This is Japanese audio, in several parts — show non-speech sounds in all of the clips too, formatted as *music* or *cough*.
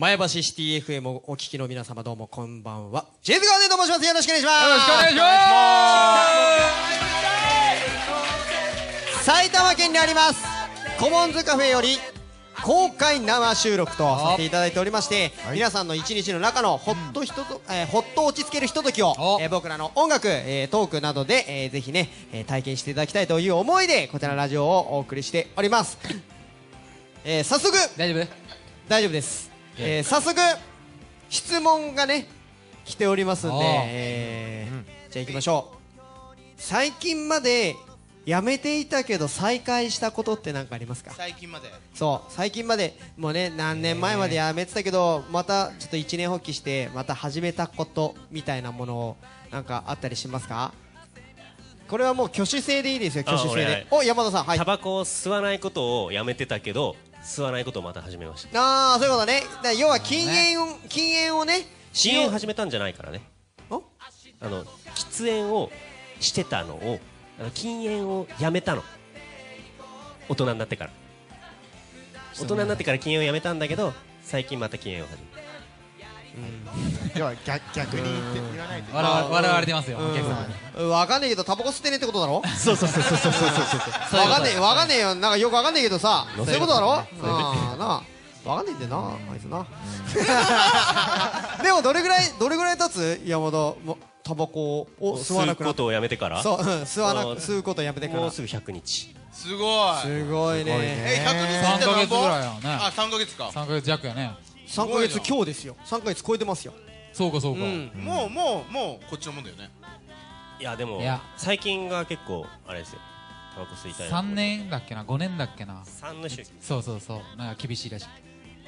前橋シティ FM をお聞きの皆様どうもこんばんは。ジェイズガーデンと申します。よろしくお願いします。よろしくお願いします。埼玉県にあります。コモンズカフェより公開生収録とさせていただいておりまして、皆さんの一日の中のほっとひとと、えーほっと落ち着けるひとときを、えー僕らの音楽、えートークなどで、えーぜひね、えー体験していただきたいという思いでこちらのラジオをお送りしております、*laughs* えー早速大丈夫？大丈夫です、えー早速質問がね来ておりますんで、おー。えーじゃあ行きましょう。最近までやめていたけど再開したことって何かありますか？最近まで。そう最近まで。もうね何年前までやめてたけどまたちょっと一年発起してまた始めたことみたいなものをなんかあったりしますか？これはもう挙手制でいいですよ挙手制で。お山田さんはい。タバコを吸わないことをやめてたけど吸わないことをまた始めました。ああそういうことね。だ要は禁煙を、禁煙をね。禁煙を始めたんじゃないからね。お？あの喫煙をしてたのをあの禁煙をやめたの。大人になってから。大人になってから禁煙をやめたんだけど最近また禁煙を始めたでは逆逆にって言わないで。笑われてますよお客さん。わかんねえけどタバコ吸ってねってことだろ？そうそうそうそうそうそうそうわかんねえわかんねえよなんかよくわかんねえけどさそういうことだろああなあわかんねえんだよなあいつなでもどれぐらいどれぐらい経つ山田もタバコを吸わなくなことをやめてからそう吸わなく吸うことやめてからもうすぐ百日すごいすごいねえ百日って3ヶ月ぐらいやねあ3ヶ月か3ヶ月弱やね3ヶ月今日ですよ。3ヶ月超えてますよ。そうかそうか。うん。もうもうもうこっちのもんだよね。いやでもいや。最近が結構あれですよ。タバコ吸いたいな。3年だっけな？5年だっけな？3の周期。そうそうそう。なんか厳しいらしい。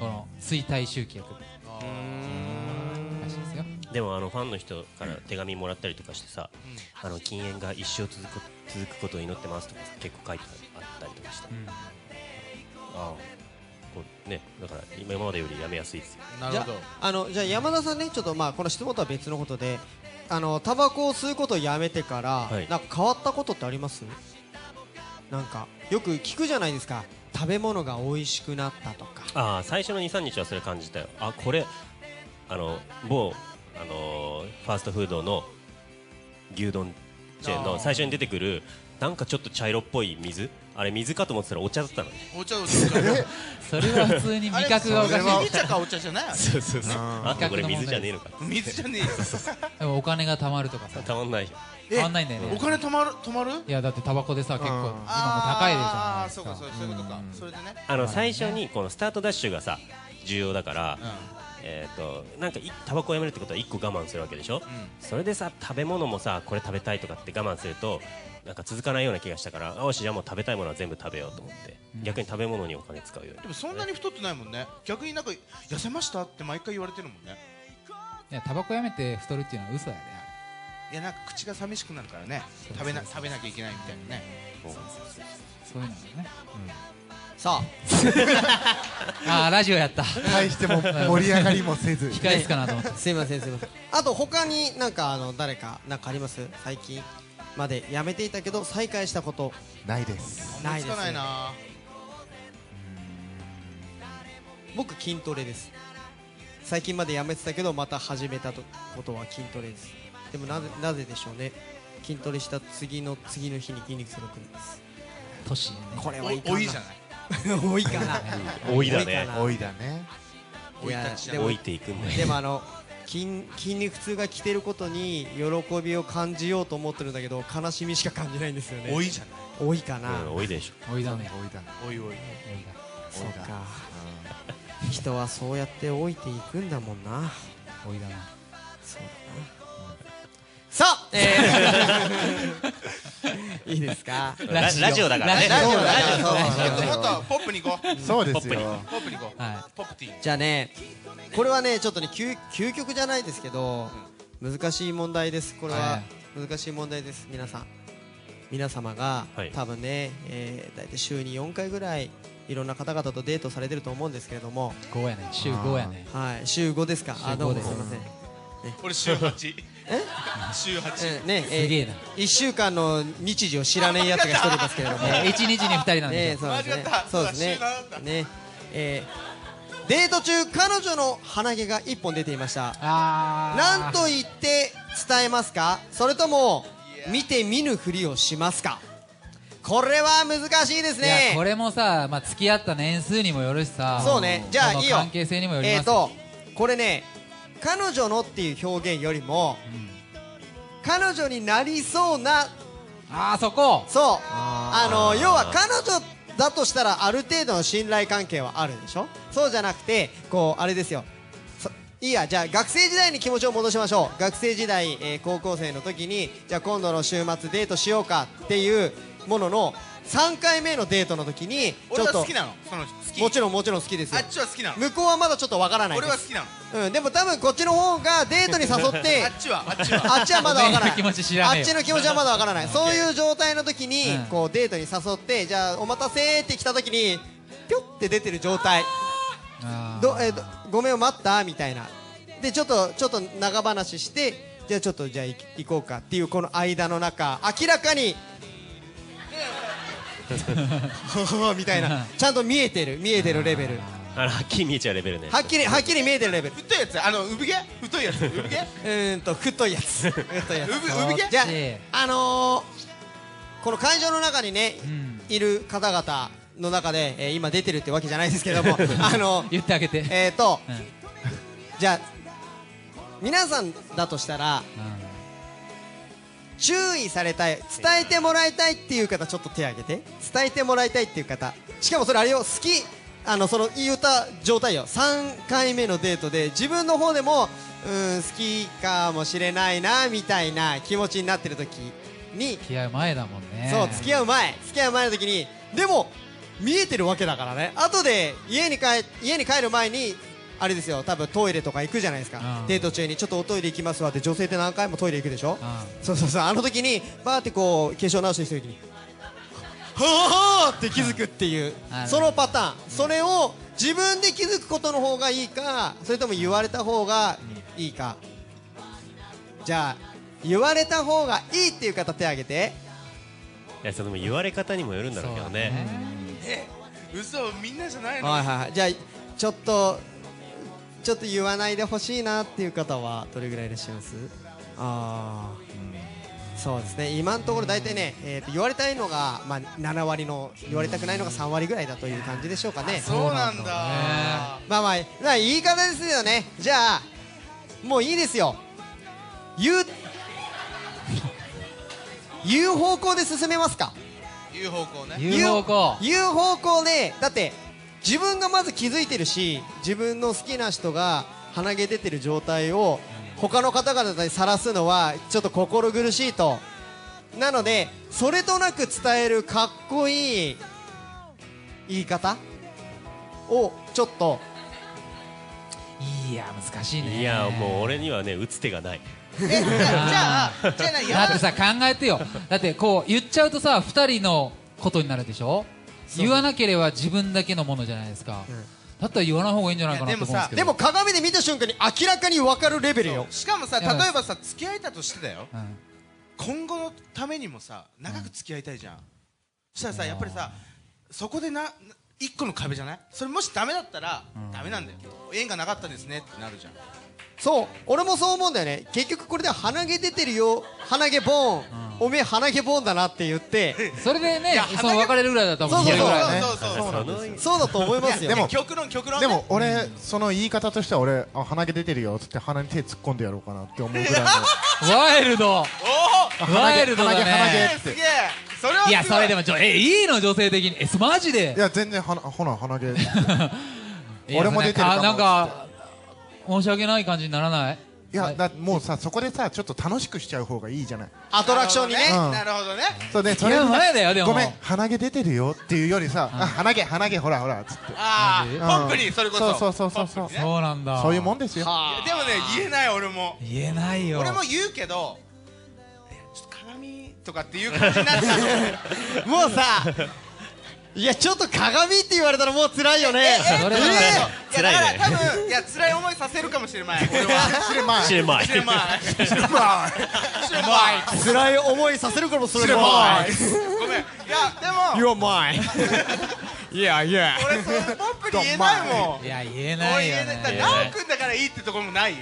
この衰退周期薬らしいですよ。でもあのファンの人から手紙もらったりとかしてさ、あの禁煙が一生続く続くことを祈ってますとかさ結構書いてあったりとかして、うん。ああこうねだから今までよりやめやすいですよ。じゃなるほど。あのじゃあ山田さんねちょっとまあこの質問とは別のことであのタバコを吸うことをやめてから、はい。なんか変わったことってあります？なんかよく聞くじゃないですか。食べ物が美味しくなったとか。ああ最初の23日はそれ感じたよ。あこれあの某あのーファーストフードの牛丼チェーンの最初に出てくるなんかちょっと茶色っぽい水？あれ水かと思ってたらお茶だったのね。お茶お茶お茶それは普通に味覚がおかしい。麦茶かお茶じゃない。そうそうそう。あこれ水じゃねえのか。水じゃねえよでもお金が貯まるとかさ。たまんないよ。変わんないんだよね。お金止まる止まる？いやだってタバコでさ結構。うん。今も高いでしょああそうかそういうことか。それでね。あの最初にこのスタートダッシュがさ重要だから、うんえー、となんかいタバコをやめるってことは1個我慢するわけでしょ、それでさ食べ物もさこれ食べたいとかって我慢するとなんか続かないような気がしたからあよしじゃあもう食べたいものは全部食べようと思って、逆に食べ物にお金使うように。でもそんなに太ってないもんね。逆になんか痩せましたって毎回言われてるもんね。いやタバコやめて太るっていうのは嘘やでいやなんか口が寂しくなるからね食べな食べなきゃいけないみたいなねそういうのねさ *laughs* ああラジオやった。対しても盛り上がりもせず。控え室かなと思って。あ *laughs* すいませんすいません。あと他になんかあの誰かなんかあります？最近までやめていたけど再開したこと。ないです。ないですね。つかないな。僕筋トレです。最近までやめてたけどまた始めたとことは筋トレです。でもなぜなぜでしょうね。筋トレした次の次の日に筋肉痛が来るんです。年やね。これはいかんな。お多いじゃない *laughs* 多いかな。多いだね。多多いだね。いやでも置いていくんだよでもあの筋筋肉痛が来てることに喜びを感じようと思ってるんだけど悲しみしか感じないんですよね。多いじゃない。多いかな、うん多いでしょ。おいだね。多いだね。多い多いそうか。人はそうやって老いていくんだもんな。おいだね。そうだな、さあ、えー、*laughs* *laughs* いいですか？ララジオ。だからね。ラジオだからもっとポップに行こう。そうですよ。ポップに行こう。はポップティー。じゃあねこれはねちょっとね究究極じゃないですけど、難しい問題です。これはは難しい問題です。皆さん。皆様が、はい。多分ね、えー、大体週に4回ぐらいいろんな方々とデートされてると思うんですけれども、い5やね週5やねはい、週5ですか？あ週どう5ですもすいません。俺週8え週8えーねすげえな。1週間の日時を知らないやつが一人いますけれども。え *laughs* ー一日に2人なんねでそうですね。そうですね。そうだ週7だったね。えデート中彼女の鼻毛が1本出ていました。あー。何と言って伝えますか？それとも見て見ぬふりをしますか？これは難しいですいやねこれもさ、まあ、付き合った年数にもよるしさ。そうね。じゃあいいよ。関係性にもよりますえーとこれね彼女のっていう表現よりも、彼女になりそうなああそこ。そう。あの要は彼女だとしたらある程度の信頼関係はあるでしょ？そうじゃなくてこうあれですよ。そいいやじゃあ学生時代に気持ちを戻しましょう。学生時代、えー高校生の時にじゃあ今度の週末デートしようかっていうものの3回目のデートの時にちょっと俺は好きなの。その好き。もちろんもちろん好きですよ。あっちは好きなの。向こうはまだちょっとわからないです。俺は好きなの。うん、でも多分こっちの方がデートに誘って *laughs* あっちはあっちは。あっちはまだわからない。お前の気持ち知らねえよ。あっちの気持ちはまだわからない。そういう状態の時に、うん。こうデートに誘ってじゃあお待たせって来た時にピョって出てる状態。ど、えごめんを待った？みたいな。でちょっとちょっと長話してじゃあちょっとじゃあ行こうかっていうこの間の中明らかに *laughs* みたいな。ちゃんと見えてる。見えてるレベル。あらはっきり見えちゃうレベルね。はっきりはっきり見えてるレベル。太いやつ。あの産毛？太いやつ？産毛？うーんと太いやつ。太いやつ。*laughs* 産産毛？じゃああのー、この会場の中にね、ん。いる方々の中で、えー今出てるってわけじゃないですけども *laughs* あの言ってあげて。えーと、うん。じゃあ皆さんだとしたら注意されたい伝えてもらいたいっていう方ちょっと手挙げて。伝えてもらいたいっていう方。しかもそれあれよ。好きあのその言った状態よ。3回目のデートで自分の方でもうーん好きかもしれないなみたいな気持ちになってる時に。付き合う前だもんね。そう付き合う前。付き合う前の時に。でも見えてるわけだからね。後で家に帰家に帰る前にあれですよ多分トイレとか行くじゃないですか。うん。デート中にちょっとおトイレ行きますわって女性って何回もトイレ行くでしょ。うん。そうそうそう。あの時にバーってこう化粧直ししてる時にはあって気づくっていううんそのパターン。それを自分で気づくことの方がいいかそれとも言われた方がいいか。じゃあ言われた方がいいっていう方手挙げて。いやその言われ方にもよるんだろうけどね。嘘みんなじゃないの？はいはいはい。じゃあちょっとちょっと言わないでほしいなっていう方はどれぐらいいらっしゃいます？ああそうですね。今のところ大体ね、えーと言われたいのが、まあ、7割の言われたくないのが3割ぐらいだという感じでしょうかね。そうなんだ。まあまあまあ言い方ですよね。じゃあもういいですよ。言う *laughs* 言う方向で進めますか。いう方向ね。言う方向。言う方向でだって自分がまず気づいてるし自分の好きな人が鼻毛出てる状態を他の方々にさらすのはちょっと心苦しいと。なのでそれとなく伝えるかっこいい言い方をちょっといや難しいね。いやもう俺にはね打つ手がない。えじゃあじゃあじゃあ何だってさ考えてよ。だってこう言っちゃうとさ2人のことになるでしょ？言わなければ自分だけのものじゃないですか、だったら言わない方がいいんじゃないかなと思うんですけど。でも鏡で見た瞬間に明らかに分かるレベルよ。しかもさ例えばさ付き合えたとしてだよ。うん。今後のためにもさ長く付き合いたいじゃん。そしたらさやっぱりさそこでなな一個の壁じゃない？それもしダメだったらダメなんだよ。縁がなかったですねってなるじゃんそう俺もそう思うんだよね。結局これで鼻毛出てるよ。鼻毛ボーン、おめえ鼻毛ボーンだなって言って。それでねいやその別れるぐらいだったらもうそうそう。そうそうそうそう。そうなんですよ。そうだと思いますよ。でも極論極論でねも俺その言い方としては俺あ鼻毛出てるよ。っつって鼻に手突っ込んでやろうかなって思うぐらいの。*laughs* ワイルド。ワイ毛ルドだね鼻毛鼻毛って。すげえ。それはい。やそれでももちょえいいの？女性的に。えそマジで？いや全然鼻ほな鼻毛。*laughs* 俺も出てるかもあなんか申し訳ない感じにならない？いやだもうさそこでさちょっと楽しくしちゃう方がいいじゃない？アトラクションにね。うん。なるほどね。そうねそれいや前だよでも。ごめん鼻毛出てるよっていうよりさあ鼻毛鼻毛ほらほらっつって。ああポップにそれこそ。そうそうそうそう。ポップにね。そうなんだ。そういうもんですよ。いやでもね言えない俺も。言えないよ。俺も言うけどいやちょっと鏡とかっていう感じになっちゃう。*laughs* もうさいやちょっと鏡って言われたらもう辛いよね。*laughs* それは。辛いね。だから多分いや辛い思いさせるかもしれない俺は。知れまい。知れまい。知れまい。知れまい辛い思いさせるかもしれまないい。ごめん。いやでも。You're mine. いやいや俺それポップに言えないもん。いや言え俺ないよ言えない。だねから奈くんだからいいってところもない？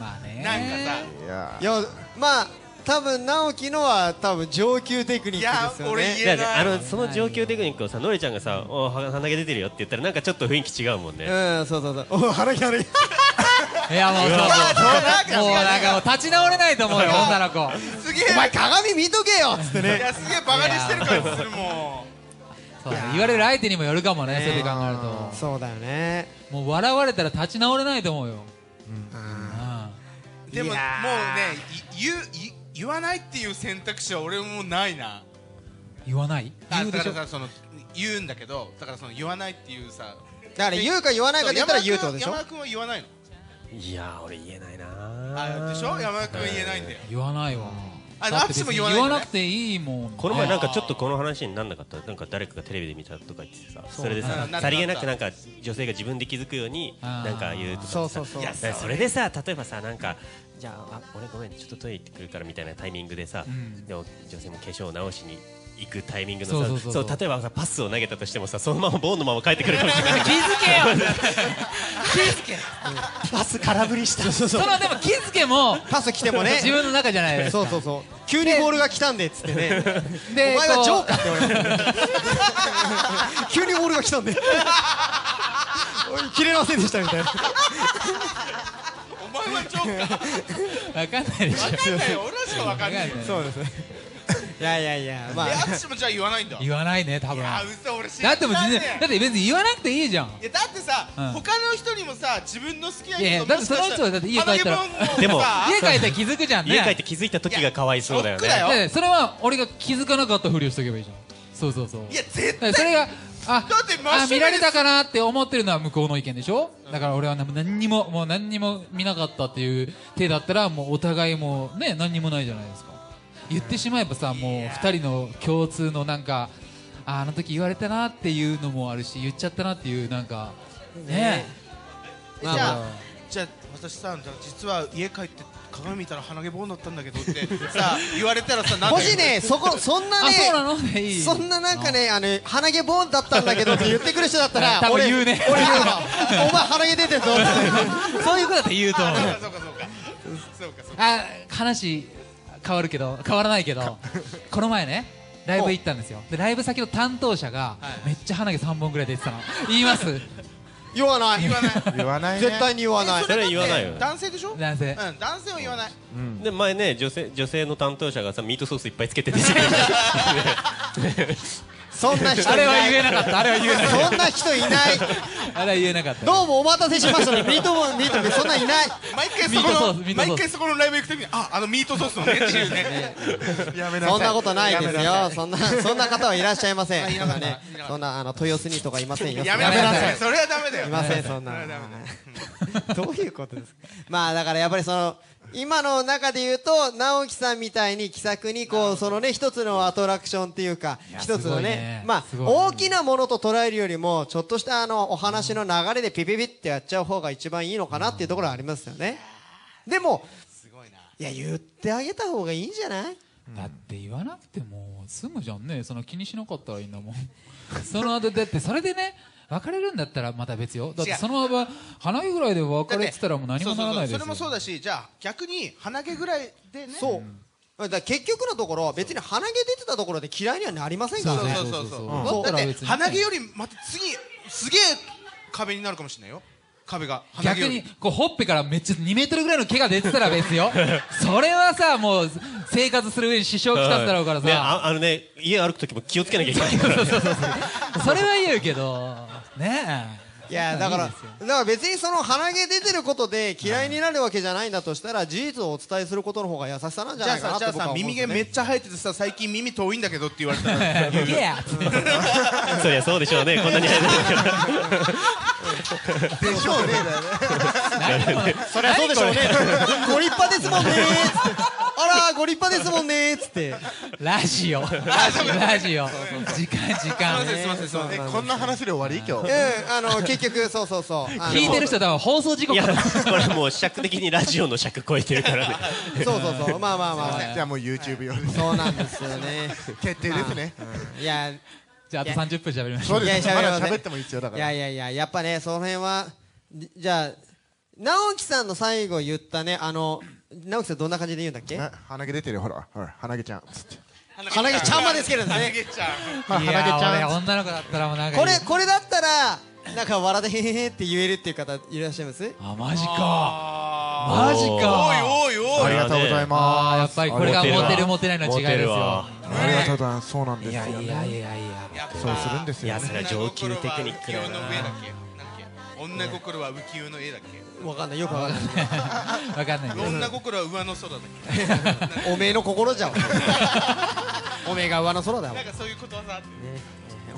まあね。なんかいやいやまあ多分直樹のは多分上級テクニックいやですよ俺ね言えない。だからあのその上級テクニックをさのりちゃんがさ「おは鼻毛出てるよ」って言ったらなんかちょっと雰囲気違うもんね。うんそうそうそう。お腹腹毛いやもうそうもう。もうなんかもう立ち直れないと思うよ。女の子すげえお前鏡見とけよっつっていねやすげえバカにしてる感じするもそうね言われる相手にもよるかもねそれで考えると。そうだよね。もう笑われたら立ち直れないと思うよ。ん。でももうねいやい言うい言わないっていう選択肢は俺もないな。言わない？あだ言うでしょ？からさその言うんだけどだからその言わないっていうさだから言うか言わないかで言ったら言うってことでしょ？山田君は言わないの。いやー俺言えないなあでしょ？山田君は言えないんだよ。言わないわあだって言アップも言わなくていいもん。この前なんかちょっとこの話になんなかった？なんか誰かがテレビで見たとか言っててさ。それでささりげなくなんか女性が自分で気づくようになんか言うとかさ。そうそうそう。それでさ例えばさなんかじゃああ俺ごめんちょっとトイレ行ってくるからみたいなタイミングでさ、ん。でも女性も化粧を直しに行くタイミングのさそう例えばさパスを投げたとしてもさそのままボーンのまま帰ってくるかもしれない。気づけよ。パス空振りした。そうそうそのでも気づけもパス来てもね。自分の中じゃない。ですかそうそうそう。急にボールが来たんでっつってね。でお前はジョーこカーって言われる急にボールが来たんで。切れませんでしたみたいな。お前はジョーカーうわかんないでしょ。分かんないよ。俺らしか分かんないわかんない。そうです。ねいやいやいやまあ。え握手もじゃあ言わないんだ。言わないね多分。あ嘘俺知だらってもう全然だって別に言わなくていいじゃん。いやだってさ、うん。他の人にもさ自分の好きないやいや人だってその人はだって家帰ったら。でも家帰ったら気づくじゃんね。家帰って気づいた時がかわいそうだよね。ショックだよ。でそれは俺が気づかなかったふりをしとけばいいじゃん。そうそうそう。いや絶だからそれがあだって真あ見られたかなって思ってるのは向こうの意見でしょ？だから俺は何何にももう何にも見なかったっていう手だったらもうお互いもうね何にもないじゃないですか言ってしまえばさもう二人の共通のなんかああの時言われたなっていうのもあるし言っちゃったなっていうなんかねじゃあ。じゃあ私さ実は家帰って鏡見たら鼻毛ボーンだったんだけどって *laughs* さ言われたらさなんもしねそこそんなあそうなねの？でいい。そんななんかねあ。の鼻毛ボーンだったんだけどって言ってくる人だったら多分俺言うね。俺言うわお前鼻毛出てんぞってそういうことだって言うと思う。そうかそうかそうか。そうかそうか。あ話変わるけど変わらないけどこの前ねライブ行ったんですよ。でライブ先の担当者がめっちゃ鼻毛3本ぐらい出てたの。言います？言わない。言わない。言わないね。絶対に言わない。えそれは言わないよ。男性でしょ？男性。うん男性は言わない。で前ね女性女性の担当者がさミートソースいっぱいつけてて *laughs* *laughs* そんな人いない。あれは言えなかった。あれは言えなかっそんな人いない。たあれは言えなかった。どうもお待たせしましたね。ミートボーンミートボーンそんないない。毎回そこの毎回そこのライブ行くときにああのミートソースのねっていうね。やめなさいそんなことないですよ。そんなそんな方はいらっしゃいません。あいなねそんなあの豊洲にとかいませんよ。やめやめなさい。それはダメだよ。いませんそんな。*laughs* どういうことですか。まあだからやっぱりその今の中で言うと直樹さんみたいに気さくにこうそのね一つのアトラクションっていうかや一つのねね。まあ大きなものと捉えるよりもちょっとしたあのお話の流れでピピピってやっちゃう方が一番いいのかなっていうところはありますよね。でもいや言ってあげた方がいいんじゃない？だって言わなくても済むじゃんね。その気にしなかったらいいんだもん。その後だってそれでね別れるんだったらまた別よ。だってそのまま鼻毛ぐらいで別れてたらもう何もならないですよ。そうそうそう。それもそうだしじゃあ逆に鼻毛ぐらいでね。そう。だから結局のところ別に鼻毛出てたところで嫌いにはなりませんから。ねそうそうそう。だって鼻毛よりまた次すげえ壁になるかもしれないよ。壁が。鼻毛逆より。にこうほっぺからめっちゃ2メートルぐらいの毛が出てたら別よ。それはさもう生活する上に支障きたすだろうからねさああのね家歩く時も気をつけなきゃいけないから。ね *laughs* それは言うけど。ねえ。いやだからだから別にその鼻毛出てることで嫌いになるわけじゃないんだとしたら事実をお伝えすることの方が優しさなんじゃないかなさじゃあさって僕は思うん耳毛めっちゃ生えててさ最近耳遠いんだけどって言われたら。い *laughs* やそりゃそうでしょうね。*laughs* こんなに生えてるから。でしょうね *laughs* そりゃそうでしょうね。ご立派ですもんね。あらご立派ですもんねーっつって。ラジオ。ラジオ。ラジオ。時間時間。すいませんすいません。すいません。えこんな話で終わり？今日。うんあの結局そうそうそう。聞いてる人多分放送事故いやかなこれもう尺的にラジオの尺超えてるからね。*laughs* そうそうそう。まあまあまあじゃあもう YouTube 用ですそうなんですよね。*laughs* 決定ですね。いやじじゃああと30分喋りましょそうういやですまだ喋りません喋ってもいいですよだから。いやいやいややっぱねその辺はじじゃあ直樹さんの最後言ったねあの直樹さんどんな感じで言うんだっけ？ね鼻毛出てるよ。ほらほら鼻毛ちゃん。つって。鼻毛ちゃんまでつけるんですね。鼻毛ちゃん。はいいや鼻毛ちゃん。俺女の子だったらもうなんかこれこれだったらなんか笑ってへへへって言えるっていう方いらっしゃいます？あマジか。あマジーか。おいおいおい。ありがとうございあーますやっぱりこれがモテるモテないの違いですよ。ありがとうございます。そうなんですよいやいやいやいややっぱそうするんですよねいやそれは上級テクニックだよ女心は浮世の上だっなけなんだっけ女心は浮世の絵だっけわかんないよくわかんないわかんないけど女心は上の空だっけおめえの心じゃんおめえが上の空だよなんかそういうことわざあって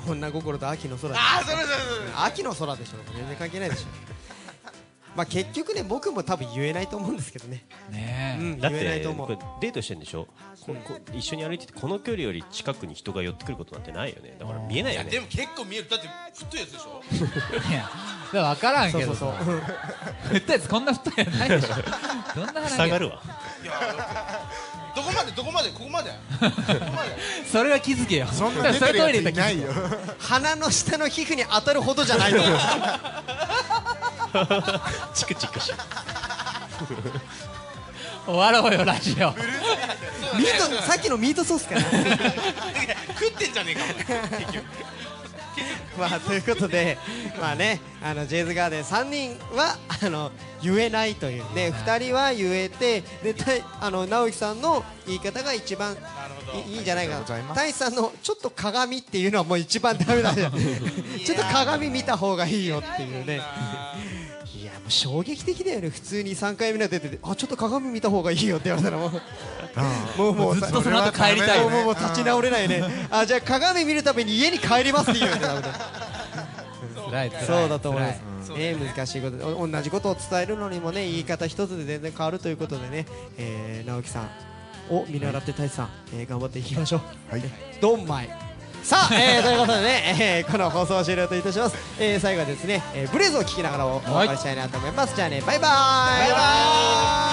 女心と秋の空ああそれそれそれ秋の空でしょ全然関係ないでしょまあ結局ね僕も多分言えないと思うんですけどね。ねえ。うんだっ言えないと思う。デートしてんでしょ？ここ一緒に歩いててこの距離より近くに人が寄ってくることなんてないよね。だから見えないよね。でも結構見える。だって太いやつでしょ？いや。だから分からんけど。そうさ太いやつこんな太いやつないでしょ。どんな話塞がるわ。いやどこまでどこまでここまで。*laughs* ここまで。それは気づけよ。そんなよ。鼻の下の皮膚に当たるほどじゃないと思うチクチクし終わろうよラジオ。*laughs* ミートさっきのミートソースかな。*laughs* 食ってんじゃねえか結局まあということでまあねあのジェイズガーデン3人はあの言えないという。で2人は言えてでたいあの直樹さんの言い方が一番いいいんじゃないかな。大志さんのちょっと鏡っていうのはもう一番ダメだよ。*laughs* ちょっと鏡見た方がいいよっていうね衝撃的だよね普通に3回目の出てて。あちょっと鏡見た方がいいよって言われたらもう。もうもうずっとその後帰りたいよね。もうもう立ち直れないね。*laughs* あじゃあ鏡見るために家に帰りますって言うよそうだと思います。辛、ね、難しいこと。同じことを伝えるのにもね言い方一つで全然変わるということでね、えー、直樹さんを見習って太一さん、えー頑張っていきましょう。はい。ドンマイさあ、えー、ということでね、えーこの放送を終了といたします、えー、最後はですね、えー、ブレーズを聞きながらおお別れしたいなと思います、じゃあねバイバーイ。バイバ